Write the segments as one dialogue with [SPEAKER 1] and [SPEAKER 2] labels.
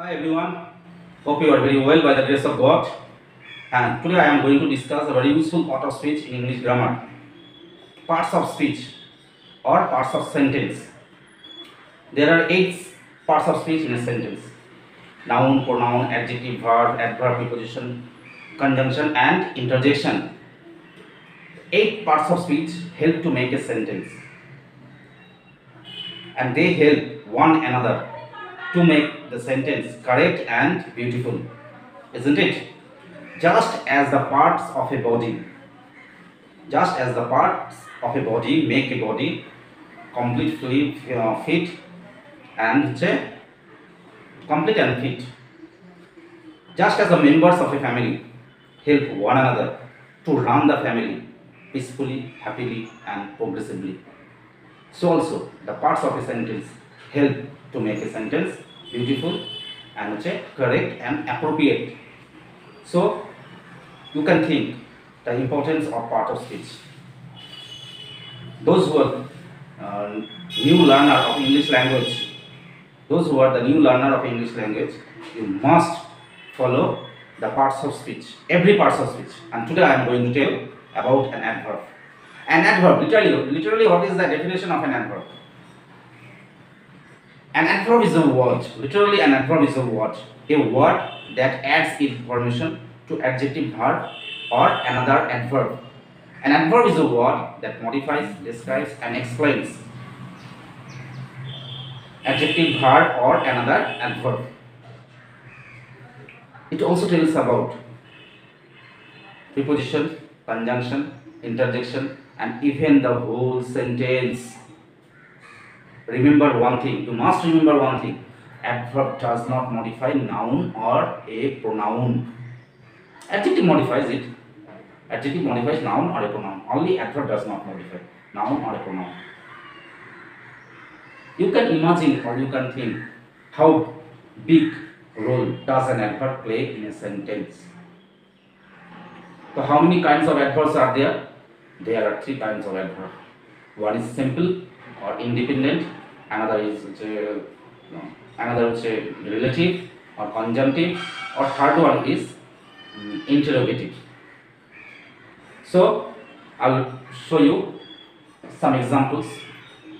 [SPEAKER 1] Hi everyone, hope you are very well by the grace of God. And today I am going to discuss a very useful part of speech in English grammar. Parts of speech or parts of sentence. There are eight parts of speech in a sentence noun, pronoun, adjective, verb, adverb, preposition, conjunction, and interjection. Eight parts of speech help to make a sentence and they help one another to make the sentence correct and beautiful, isn't it? Just as the parts of a body, just as the parts of a body make a body completely uh, fit and complete and fit. Just as the members of a family help one another to run the family peacefully, happily, and progressively. So also the parts of a sentence help to make a sentence beautiful and which is correct and appropriate. So you can think the importance of part of speech. Those who are uh, new learner of English language, those who are the new learner of English language, you must follow the parts of speech, every parts of speech. And today I am going to tell about an adverb. An adverb, literally, literally what is the definition of an adverb? An adverb is a word, literally an adverb is a word, a word that adds information to adjective verb or another adverb. An adverb is a word that modifies, describes and explains adjective verb or another adverb. It also tells about preposition, conjunction, interjection and even the whole sentence. Remember one thing, you must remember one thing. Adverb does not modify noun or a pronoun. Adjective modifies it. Adjective modifies noun or a pronoun. Only adverb does not modify noun or a pronoun. You can imagine or you can think how big role does an adverb play in a sentence. So how many kinds of adverbs are there? There are three kinds of adverb. One is simple or independent, another is uh, another is uh, relative or conjunctive, or third one is um, interrogative. So I will show you some examples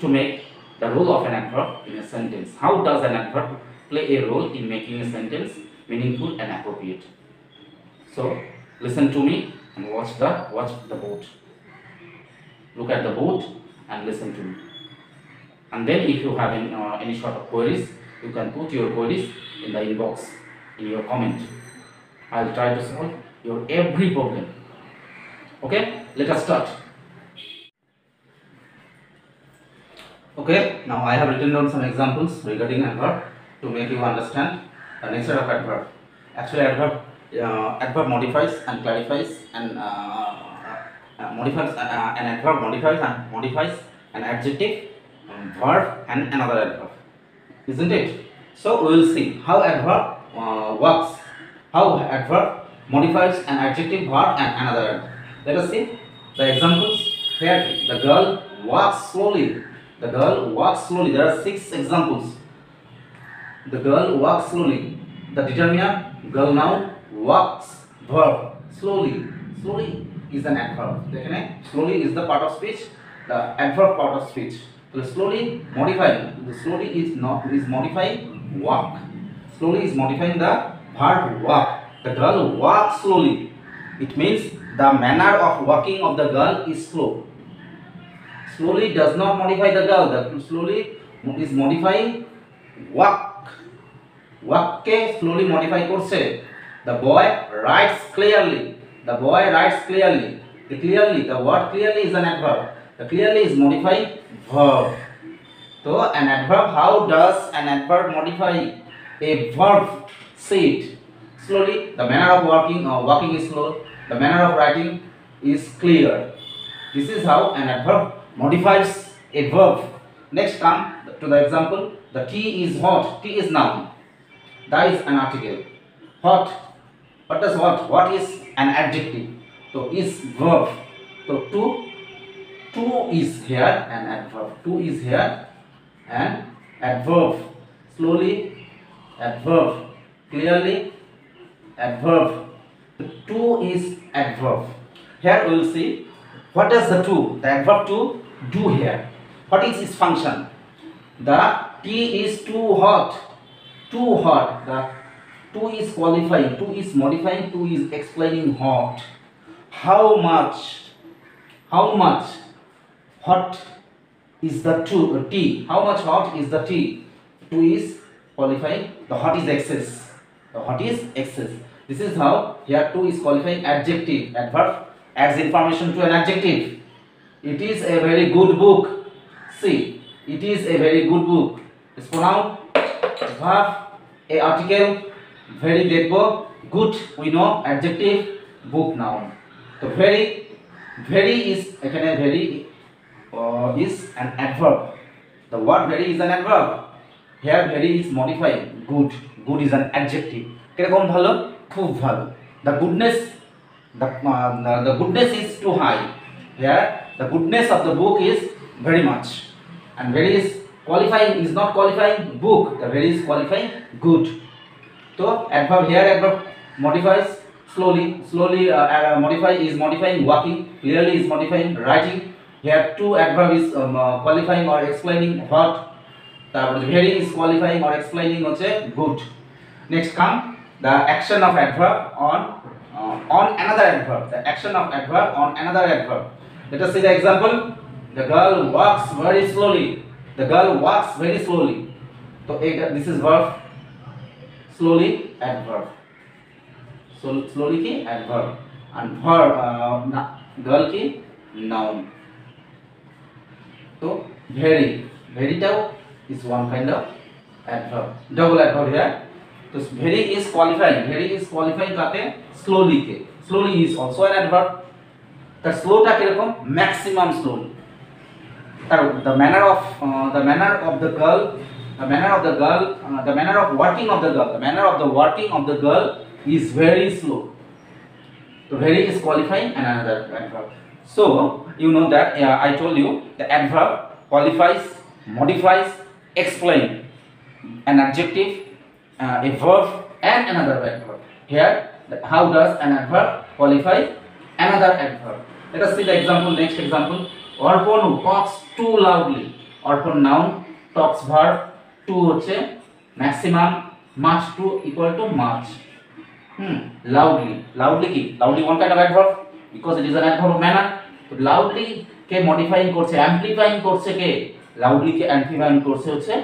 [SPEAKER 1] to make the role of an adverb in a sentence. How does an adverb play a role in making a sentence meaningful and appropriate? So listen to me and watch the watch the boat Look at the boat and listen to me. And then if you have any, uh, any sort of queries, you can put your queries in the inbox in your comment. I will try to solve your every problem. Okay, let us start. Okay, now I have written down some examples regarding adverb to make you understand the nature of adverb. Actually, adverb uh, adverb modifies and clarifies and uh, uh, modifies uh, an adverb modifies and modifies an adjective, verb and another adverb isn't it? So we will see how adverb uh, works how adverb modifies an adjective verb and another adverb. Let us see the examples. Here the girl walks slowly. The girl walks slowly. There are six examples. The girl walks slowly. The determiner girl noun walks verb slowly. Slowly is an adverb. Slowly is the part of speech. The adverb part of speech. So slowly modifying. The slowly is not is modifying walk. Slowly is modifying the verb walk. The girl walks slowly. It means the manner of walking of the girl is slow. Slowly does not modify the girl. The slowly is modifying walk. ওয়াককে slowly modify করছে the boy rights clearly the boy rights clearly the clearly the word clearly is an adverb clearly is modifying verb. So an adverb how does an adverb modify a verb? Say it slowly. The manner of walking uh, or walking is slow. The manner of writing is clear. This is how an adverb modifies a verb. Next come to the example. The tea is hot. Tea is noun. That is an article. Hot. What does what what is an adjective? So is verb. So to to is here and adverb to is here and adverb slowly adverb clearly adverb. To is adverb. Here we will see what does the to, the adverb to do here. What is its function? The tea is too hot. Too hot. The two is qualifying. two is modifying. two is explaining hot. How much? How much hot is the two, uh, tea? How much hot is the tea? 2 is qualifying. The hot is excess. The hot is excess. This is how here 2 is qualifying adjective. Adverb adds information to an adjective. It is a very good book. See, it is a very good book. It's pronoun, verb, a article, very deco, good, we know, adjective, book noun. The very, very is, এখানে very uh, is an adverb. The word very is an adverb. Here very is modifying good. Good is an adjective. কিরকম ভালো খুব ভালো the goodness the, uh, the the goodness is too high here the goodness of the book is very much and very is qualifying is not qualifying book the very is qualifying good so adverb here adverb modifies slowly slowly uh, uh, modify is modifying walking clearly is modifying writing here too adverb is qualifying or qualifying what explaining তারপর very is qualifying or explaining হচ্ছে good next come the action of adverb on on another adverb the action of adverb on another adverb let us see the example the girl walks very slowly the girl walks very slowly তো এটা this is verb slowly adverb slowly কি adverb আর verb girl কি noun So very, very double is one kind of adverb. Double adverb here. तो very is qualifying. Very is qualifying कहते हैं slowly के. Slowly is also an adverb. तो slow टा के रखो maximum slowly. तर the manner of uh, the manner of the girl, the manner of the girl, uh, the manner of working of the girl, the manner of the working of the girl is very slow. तो very is qualifying and another adverb. So you know that uh, I told you the adverb qualifies, modifies, explain an adjective, uh, a verb and another adverb. Here the, how does an adverb qualify another adverb? Let us see the example, next example. orpon talks too loudly orpon noun talks verb too too maximum much much equal to much hmm. loudly loudly ki loudly one kind of adverb because it is an adverb of manner loudly K modifying করছে amplifying করছে কে? Loudly কে অ্যাম্পলিফাইং করছে হচ্ছে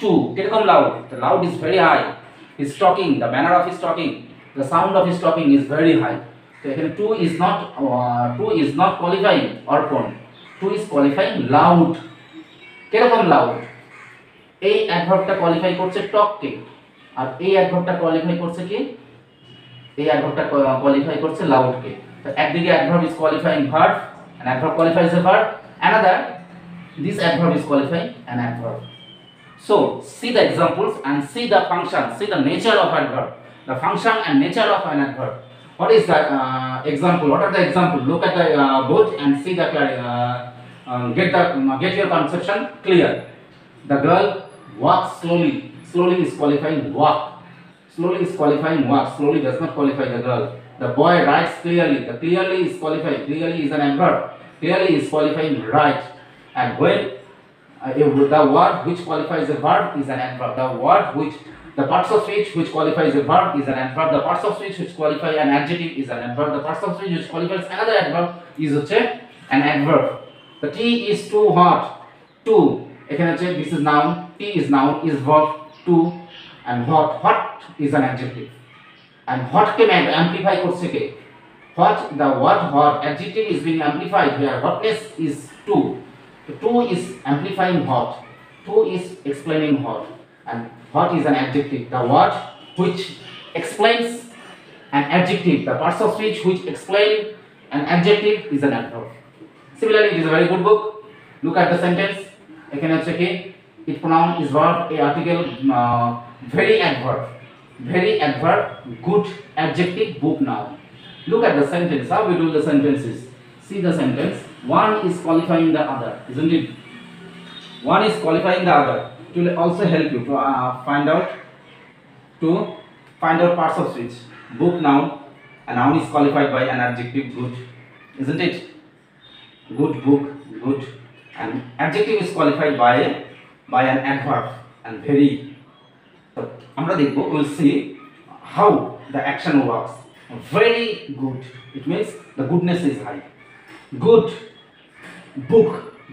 [SPEAKER 1] too কীরকম loud the loud is very high is talking the manner of is talking the sound of is talking is very high তো এখানে too is not too is not qualifying অর্পণ। Too is qualifying loud কীরকম loud এই অ্যাডভার্বটা qualify করছে টককে। আর এই অ্যাডভার্বটা qualify করছে কি? এই অ্যাডভার্বটা কোয়ালিফাই করছে লাউডকে তো একদিকে adverb is qualifying verb an adverb qualifies a verb. Another this adverb is qualifying an adverb. So see the examples and see the function see the nature of adverb. The function and nature of an adverb. What is the uh, example? What are the example? Look at the uh, and see the uh, uh, get the get your conception clear. The girl walks slowly. Slowly is qualifying walk. Slowly is qualifying walk. Slowly does not qualify the girl the boy writes clearly. The clearly is qualified. Clearly is an adverb. Clearly is qualifying write. And when uh, the word which qualifies a verb is an adverb. The word which the parts of speech which qualifies a verb is an adverb. The parts of speech which qualify an adjective is an adverb. The parts of speech which qualifies another adverb is হচ্ছে an adverb. The tea is too hot. Too. এখানে check this is noun. Tea is noun is verb. Too and hot. Hot is an adjective. and hot K amplify করছে কে hot the word hot adjective is being amplified here hotness is two the two is amplifying hot two is explaining hot and hot is an adjective the word which explains an adjective the parts of speech which explain an adjective is an adverb similarly it is a very good book look at the sentence এখানে হচ্ছে কি it pronoun is verb a article uh, very adverb very adverb good adjective book noun look at the sentence how we do the sentences see the sentence one is qualifying the other isn't it one is qualifying the other it will also help you to uh, find out to find out parts of speech. Book noun. A noun is qualified by an adjective good, isn't it? Good book, good. And adjective is qualified by by an adverb and very. So আমরা দেখব we'll see how the action works. Very good. It means the goodness is high. Good book.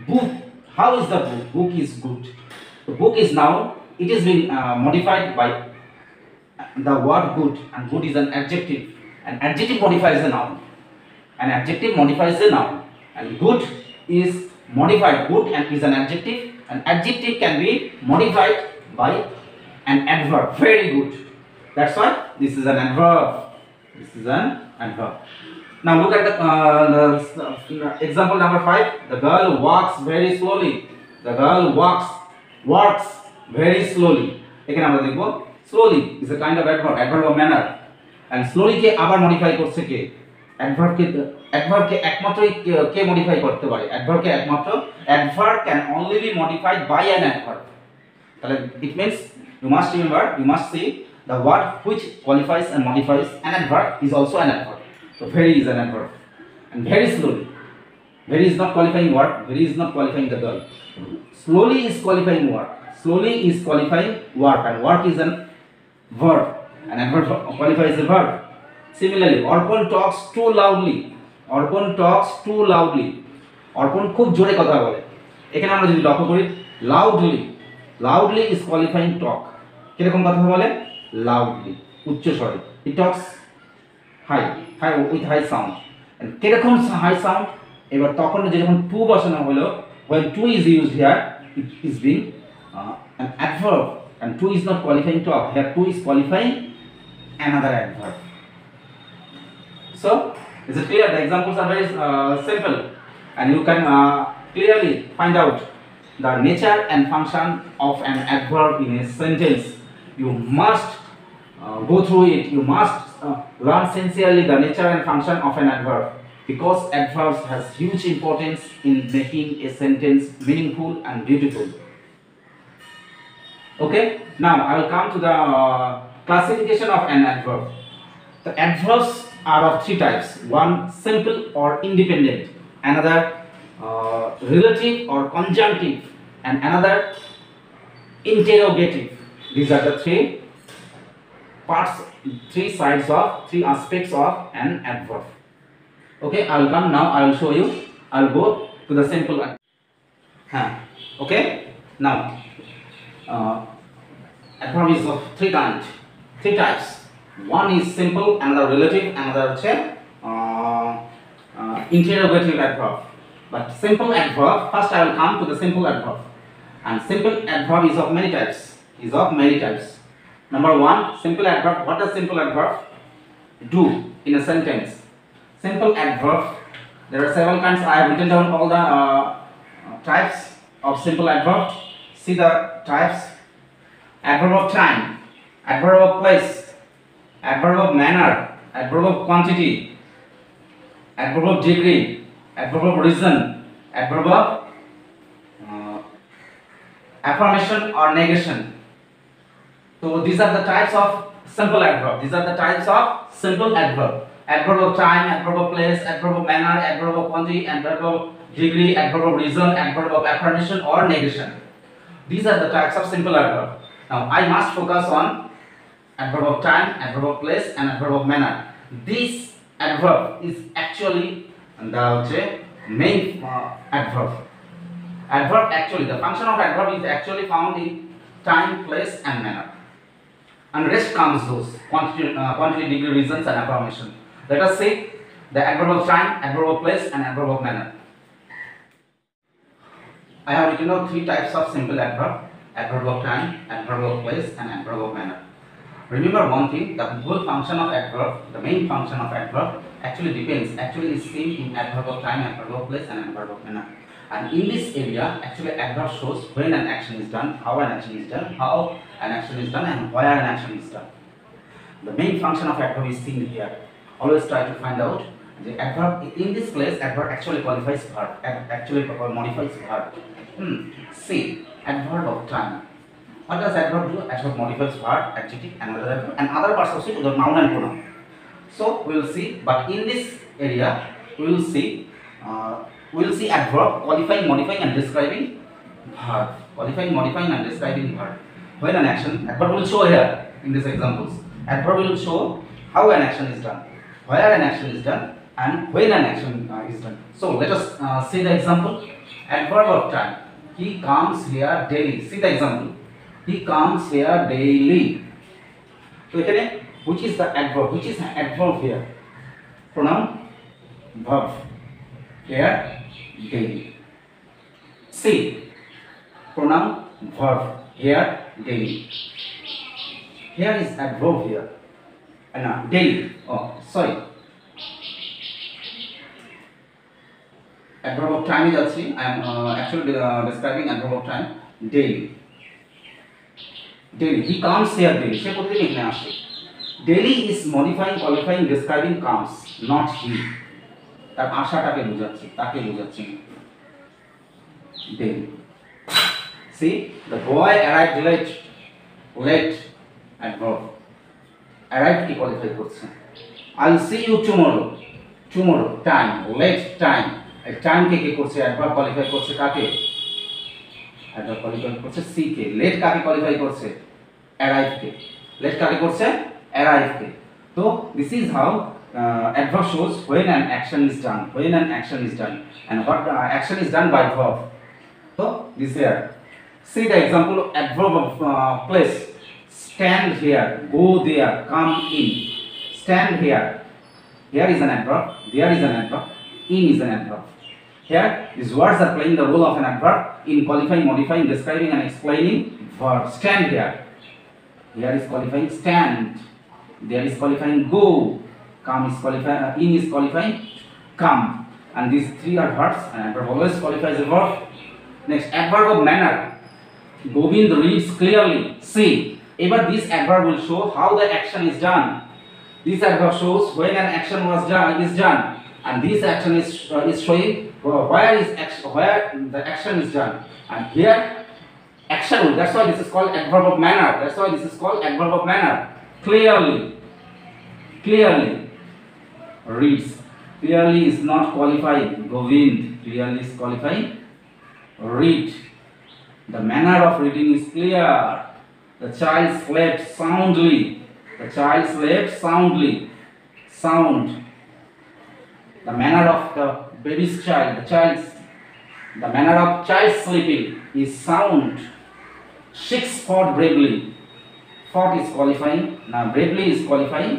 [SPEAKER 1] Book. How is the book? Book is good. The book is now. It is been uh, modified by the word good, and good is an adjective. An adjective modifies the noun. An adjective modifies the noun, and good is modified. Good and is an adjective. An adjective can be modified by an adverb. Very good. That's why this is an adverb. This is an adverb. Now look at the, uh, the uh, example number five. The girl walks very slowly. The girl walks walks very slowly. এখানে আমরা দেখব slowly is a kind of adverb, adverb of manner. And slowly কে আবার modify করছে কে? Adverb কে adverb কে একমাত্রই কে- modify করতে পারে? Adverb কে একমাত্র adverb can only be modified by an adverb. it means you must remember you must see the word which qualifies and modifies an adverb is also an adverb so very is an adverb and very slowly very is not qualifying word very is not qualifying the girl slowly is qualifying word slowly is qualifying work and work is an verb an adverb qualifies the verb similarly orpon talks too loudly orpon talks too loudly অর্পণ খুব জোরে কথা বলে এখানে আমরা যদি লক্ষ্য করি loudly Loudly is qualifying talk কীরকম কথা বলে? লাউডলি উচ্চ স্বরে। He talks high high with high sound কীরকম হাই সাউন্ড এবার তখন যে যখন টু বসানো হলো when too is used here it is being an adverb. And too is not qualifying talk here too is qualifying another adverb. So is it clear? The examples are very uh, simple. And you can uh, clearly find out the nature and function of an adverb in a sentence you must uh, go through it. You must uh, learn sincerely the nature and function of an adverb because adverbs has huge importance in making a sentence meaningful and beautiful. Okay? Now i will come to the uh, classification of an adverb. The adverbs are of three types. One simple or independent. Another uh, relative or conjunctive and another interrogative. These are the three parts, three sides of, three aspects of an adverb. Okay, I will come now, I will show you, I will go to the simple huh. Okay, now uh, adverb is of three kinds, three types. One is simple, another relative, another uh, uh, interrogative adverb but simple adverb first i will come to the simple adverb. And simple adverb is of many types. Is of many types. Number one simple adverb. What does simple adverb do in a sentence? Simple adverb there are several kinds. I have written down all the uh, types of simple adverb. See the types. Adverb of time. Adverb of place. Adverb of manner. Adverb of quantity. Adverb of degree adverb of reason adverb of uh, affirmation or negation so these are the types of simple adverb these are the types of simple adverb adverb of time adverb of place adverb of manner adverb of quantity adverb of degree adverb of reason adverb of affirmation or negation these are the types of simple adverb now i must focus on adverb of time, adverb of place, and adverb of manner. This adverb is actually the হচ্ছে main uh, adverb. Adverb actually, the function of adverb is actually found in time, place, and manner. And rest comes those quantity, uh, quantity, degree, reasons, and affirmation. Let us see the adverb of time, adverb of place, and adverb of manner. I have written out three types of simple adverb adverb of time, adverb of place, and adverb of manner. Remember one thing the whole function of adverb, the main function of adverb, actually depends, actually is seen in adverb of time, adverb of place, and adverb of manner. And in this area, actually adverb shows when an action is done, how an action is done, how an action is done, and where an action is done. The main function of adverb is seen here. Always try to find out the adverb in this place. Adverb actually qualifies verb. Actually modifies verb. Hmm. See, adverb of time. Does adverb do? Adverb modifies verb, adjective, and other adverb, and other parts also to the noun and pronoun. So we will see, but in this area we will see uh, we will see adverb qualifying, modifying, and describing verb. Qualifying, modifying, and describing verb. When an action, adverb will show here in these examples. Adverb will show how an action is done, where an action is done, and when an action uh, is done. So let us uh, see the example. Adverb of time. He comes here daily. See the example He comes here daily. তো এখানে which is the adverb? Which is the adverb here? Pronoun verb. Here daily. See pronoun verb here daily. Here is adverb here. And uh, daily. Oh, sorry. Adverb of time is actually I am uh, actually uh, describing adverb of time daily. Daily. He comes here daily. সে প্রতিদিন এখানে আসে। Daily is modifying qualifying describing comes not he তার আশাটাকে বোঝাচ্ছে, তাকে বোঝাচ্ছে। Daily see the boy arrive late late adverb arrive কি কোয়ালিফাই করছে? I see you tomorrow tomorrow time late time টাইমকে কে করছে? অ্যাডভার্ব কোয়ালিফাই করছে কাকে? অ্যাডভার্ব কোয়ালিফাই করছে সি কে লেট কাকে কোয়ালিফাই করছে অ্যারাইভ কে লেট কাকে করছে অ্যারাইভ কে তো this is how adverb shows when an action is done when an action is done and what uh, action is done by verb so this here see the example of adverb of uh, place stand here go there come in stand here here is an adverb there is an adverb in is an adverb here these words are playing the role of an adverb in qualifying modifying describing and explaining verb stand here. Here is qualifying stand. There is qualifying go. Come is qualifying uh, in is qualifying come. And these three are verbs. And adverb always qualifies a verb. Next adverb of manner. Govind reads clearly. See ever this adverb will show how the action is done. This adverb shows when an action was done is done. And this action is uh, is showing where is action where the action is done? And here action that's why this is called adverb of manner. That's why this is called adverb of manner. Clearly clearly reads. Clearly is not qualifying govind clearly is qualifying read. The manner of reading is clear. The child slept soundly. The child slept soundly. Sound. The manner of the baby's child the child's the manner of child sleeping is sound six fought bravely fought is qualifying now bravely is qualifying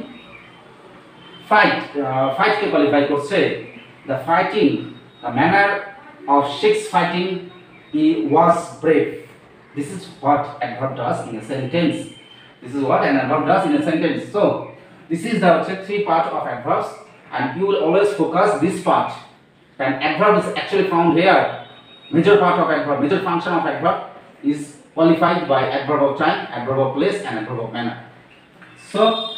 [SPEAKER 1] fight uh, fight কে qualify করছে the fighting the manner of six fighting he was brave this is what adverb does in a sentence this is what an adverb does in a sentence so this is the three part of adverbs and you will always focus this part and adverb is actually found here. Major part of adverb major function of adverb is qualified by adverb of time adverb of place and adverb of manner. So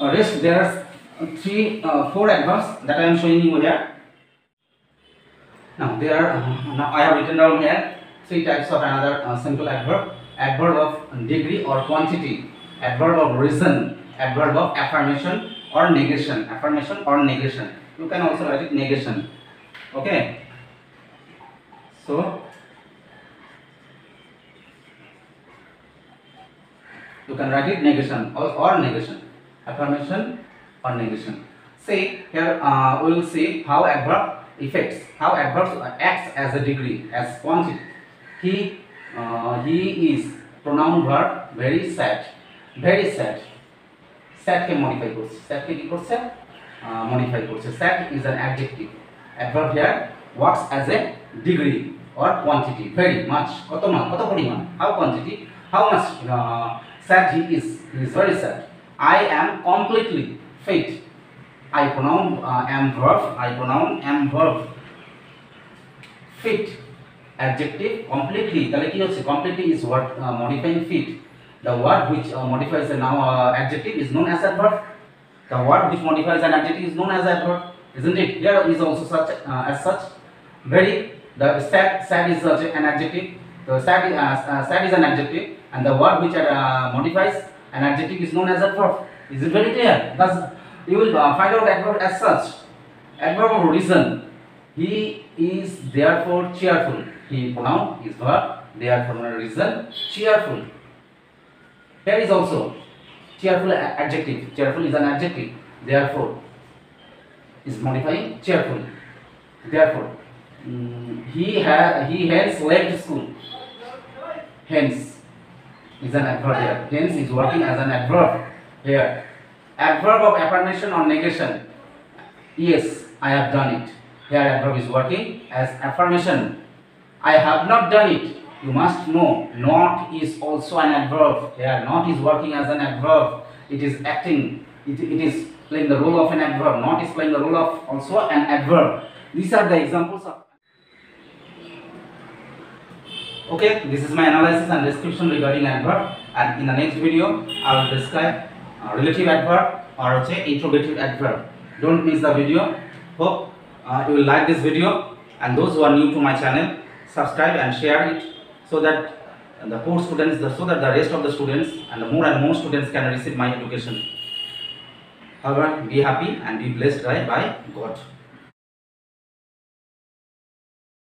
[SPEAKER 1] uh, rest there are three uh, four adverbs that i am showing you here. Now there are uh, now i have written down here three types of another uh, simple adverb. Adverb of degree or quantity. Adverb of reason adverb of affirmation or negation. Affirmation or negation. You can also write it negation. Okay? So you can write it negation or, or negation. Affirmation or negation. See here uh, we will see how adverb affects how adverbs acts as a degree as quantity. He uh, he is pronoun verb very sad. Very sad স্যাটকে modify করছে। স্যাটকে কি করছে? Modify করছে। Sad is an adjective adverb here works as a degree or quantity very much কত much কত পরিমাণ? How quantity how much sad he is he is very sad I am completely fit I pronoun uh, am verb. I pronoun am verb. Fit adjective completely. তাহলে কি হচ্ছে? Completely is what uh, modifying fit. The word which uh, modifies a noun uh, adjective is known as adverb. The word which modifies an adjective is known as adverb isn't it? Here is also such uh, as such. Very the sad sad is such an adjective. The sad is, uh, uh, sad is an adjective and the word which uh, modifies an adjective is known as adverb. Is it very clear? Thus you will uh, find out adverb as such. Adverb of reason. He is therefore cheerful. He pronoun is verb therefore reason cheerful here is also cheerful adjective. Cheerful is an adjective. Therefore is modifying cheerful. Therefore mm, he ha- he hence left school. Hence is an adverb here. Hence is working as an adverb here. Adverb of affirmation or negation. Yes i have done it. Here adverb is working as affirmation. I have not done it you must know not is also an adverb here not is working as an adverb it is acting it, it is playing the role of an adverb not is playing the role of also an adverb these are the examples of okay this is my analysis and description regarding adverb and in the next video i will describe uh, relative adverb or হচ্ছে interrogative adverb don't miss the video hope uh, you will like this video and those who are new to my channel subscribe and share it so that the poor students so that the rest of the students and the more and more students can receive my education. However be happy and be blessed by god